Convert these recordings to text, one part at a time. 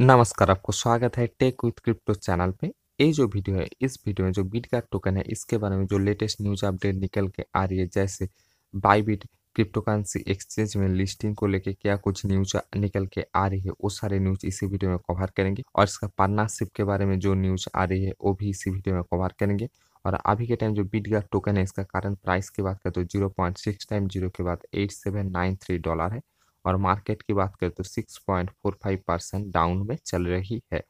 नमस्कार, आपको स्वागत है टेक विथ क्रिप्टो चैनल पे। ये जो वीडियो है, इस वीडियो में जो बीटकार्ट टोकन है, इसके बारे में जो लेटेस्ट न्यूज़ अपडेट निकल के आ रही है, जैसे बाईबिट क्रिप्टो करेंसी एक्सचेंज में लिस्टिंग को लेके क्या कुछ न्यूज़ निकल के आ रही है, वो सारे न्यूज़ इसी वीडियो में कवर करेंगे। और इसका पार्टनरशिप के बारे में जो न्यूज़ आ रही है, वो भी इसी वीडियो में कवर करेंगे। और अभी के टाइम जो बीटकार्ट टोकन है, इसका करंट प्राइस की बात करें तो zero point six time zero के बाद eight seven nine three dollar है। और मार्केट की बात करें तो 6.45 परसेंट डाउन में चल रही है।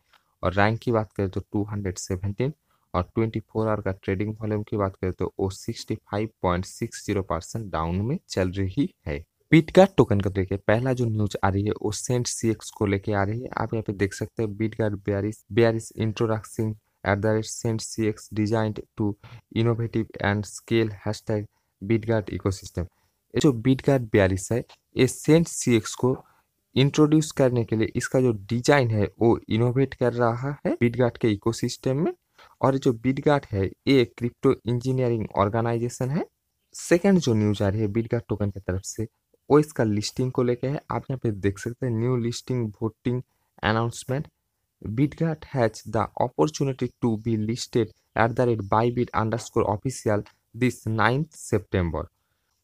और रैंक की बात करें तो 217 और 24 आवर का ट्रेडिंग वॉल्यूम की बात करें तो वो 65.60 परसेंट डाउन में चल रही है। बीटगार्ड टोकन को देखिए, पहला जो न्यूज़ आ रही है वो सेंट सी एक्स को लेके आ रही है। आप यहाँ पे देख सकते हैं Bitgert Brise Brise introducing at the rate cent C X design to innovative and scale hashtag Bitgert ecosystem जो बीटगार्ड बयालीस है, ये सेंट सीएक्स को इंट्रोड्यूस करने के लिए इसका जो डिज़ाइन है, वो इनोवेट कर रहा है बीटगार्ड के इकोसिस्टम में। और जो बीटगार्ड है, ये क्रिप्टो इंजीनियरिंग ऑर्गेनाइजेशन है। सेकंड जो न्यूज़ आ रही है बीटगार्ड टोकन की तरफ़ से, वो इसका लिस्टिंग को लेकर है। आप यहाँ पे देख सकते हैं new listing voting announcement Bitgert has the opportunity to be listed at the rate Bybit underscore official this ninth September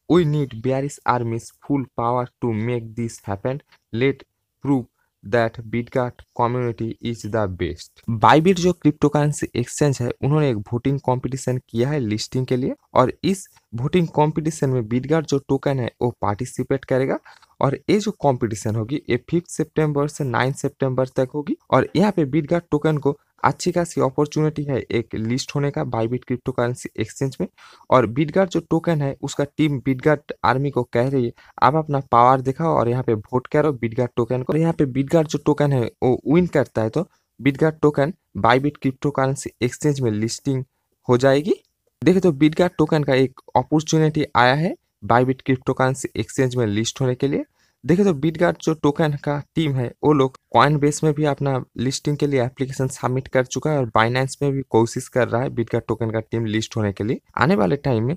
We need bearish army's full power to make this happen. Let prove that Bitgert community is the best Bybit जो crypto currency exchange है, उन्होंने एक voting competition किया है listing के लिए और इस वोटिंग कंपटीशन में बिटगाट जो टोकन है, वो पार्टिसिपेट करेगा और ये जो कंपटीशन होगी, ये फिफ्थ सितंबर से नाइन सितंबर तक होगी और यहाँ पे बिटगाट टोकन को अच्छी खासी अपॉर्चुनिटी है एक लिस्ट होने का बाईबिट क्रिप्टो करेंसी एक्सचेंज में और बिटगार्ड जो टोकन है, उसका टीम बिटगार्ड आर्मी को कह रही है, आप अपना पावर दिखाओ और यहाँ पे वोट करो बिटगार्ड टोकन को। यहाँ पे बिटगार्ड जो टोकन है, वो विन करता है तो Bitgert token Bybit crypto currency exchange में लिस्टिंग हो जाएगी। देखे तो बिटगार्ड टोकन का एक अपॉर्चुनिटी आया है बाईबिट क्रिप्टो करेंसी एक्सचेंज में लिस्ट होने के लिए। देखिए तो बीट बीटगार्ड जो टोकन का टीम है, वो लोग कॉइन बेस में भी अपना लिस्टिंग के लिए एप्लीकेशन सबमिट कर चुका है और बाइनेंस में भी कोशिश कर रहा है बीटगार्ड टोकन का टीम लिस्ट होने के लिए। आने वाले टाइम में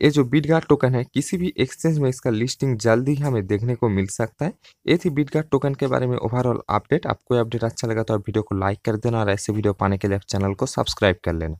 ये जो बीटगार्ड टोकन है, किसी भी एक्सचेंज में इसका लिस्टिंग जल्दी ही हमें देखने को मिल सकता है। ये थी बीटगार्ड टोकन के बारे में ओवरऑल अपडेट आपको अपडेट अच्छा लगा तो वीडियो को लाइक कर देना और ऐसे वीडियो पाने के लिए आप चैनल को सब्सक्राइब कर लेना।